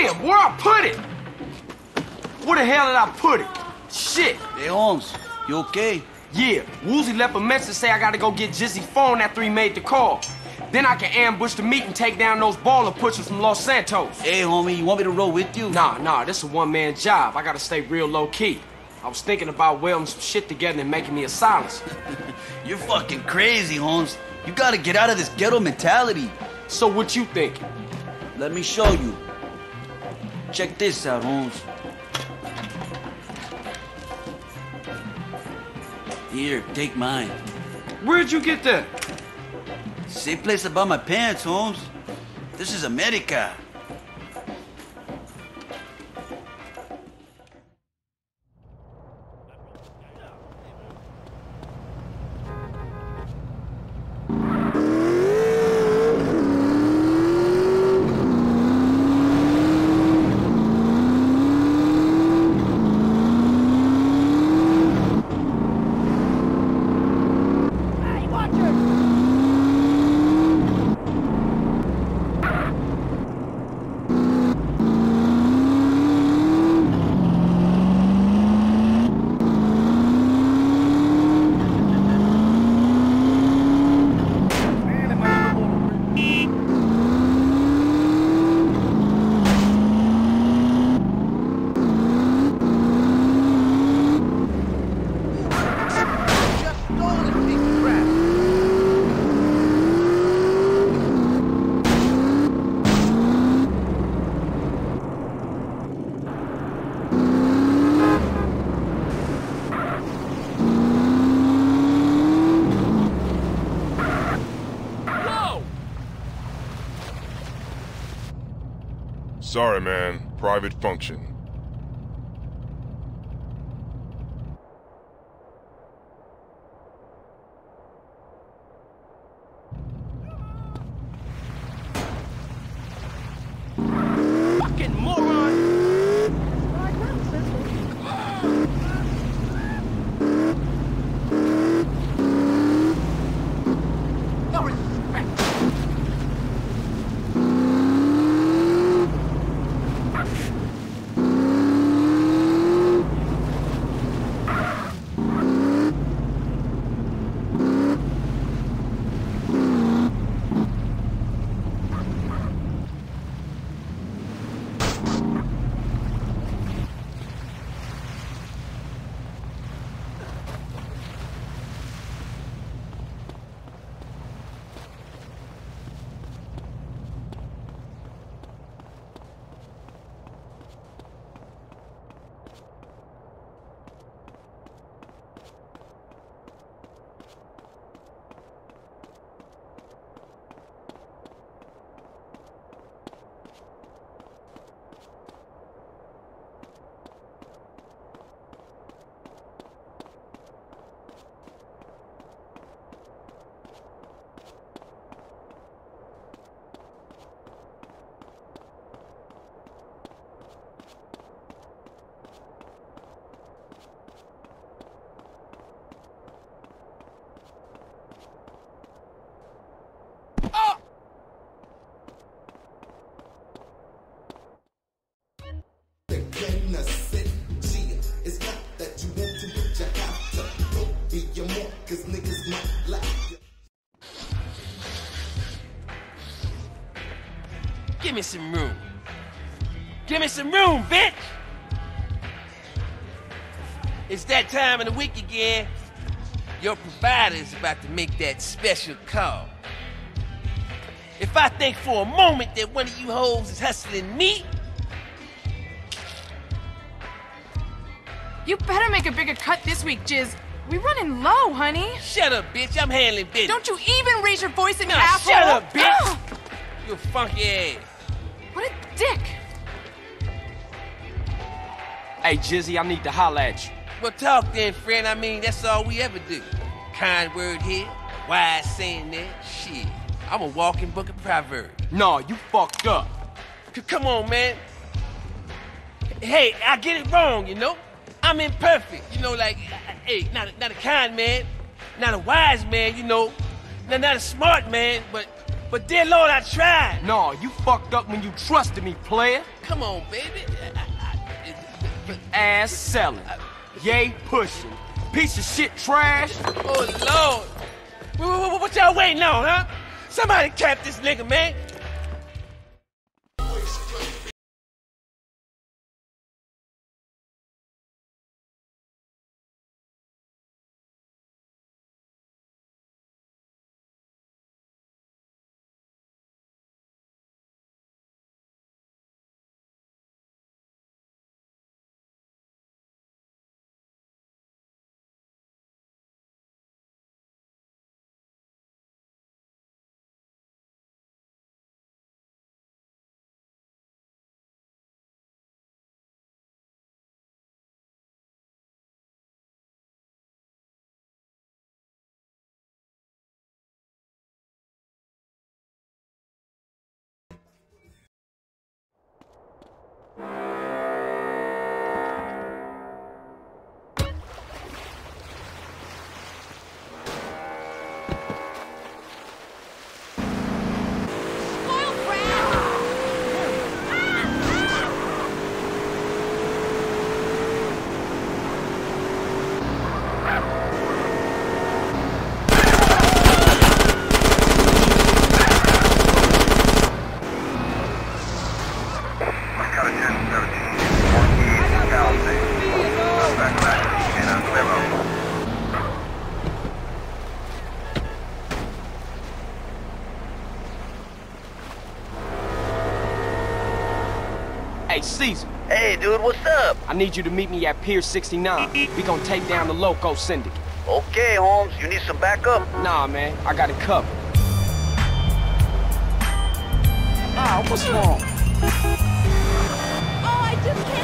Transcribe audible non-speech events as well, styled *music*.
Damn, where I put it? Where the hell did I put it? Shit. Hey, Holmes, you okay? Yeah, Woozie left a message say I gotta go get Jizzy's phone after he made the call. Then I can ambush the meet and take down those Ballas pushers from Los Santos. Hey, homie, you want me to roll with you? Nah, nah, this is a one-man job. I gotta stay real low-key. I was thinking about welding some shit together and making me a silencer. *laughs* You're fucking crazy, Holmes. You gotta get out of this ghetto mentality. So what you thinking? Let me show you. Check this out, Holmes. Here, take mine. Where'd you get that? Same place I bought my pants, Holmes. This is America. Sorry, man. Private function. Give me some room. Give me some room, bitch! It's that time of the week again. Your provider is about to make that special call. If I think for a moment that one of you hoes is hustling me, You better make a bigger cut this week, Jiz. We running low, honey. shut up, bitch. I'm handling business. Don't you even raise your voice at me, Nah, asshole. shut up, bitch. Ah! You funky ass. What a dick. Hey, Jizzy, I need to holler at you. Well, talk then, friend. I mean, that's all we ever do. Kind word here, wise saying there. Shit, I'm a walking book of proverbs. No, you fucked up. C- come on, man. Hey, I get it wrong, you know? I'm imperfect, you know, like, hey, not a, not a kind man, not a wise man, you know, not, not a smart man, but But dear Lord, I tried. No, you fucked up when you trusted me, player. Come on, baby. I, I, but, Ass selling. Yay pushing. Piece of shit trash. oh, Lord. What, what, what y'all waiting on, huh? Somebody cap this nigga, man. Hey, Cesar. Hey, dude, what's up? I need you to meet me at Pier 69. We gonna take down the Loco Syndicate. Okay, Holmes, you need some backup? Nah, man, I got it covered. Ah, what's wrong? Oh, I just can't.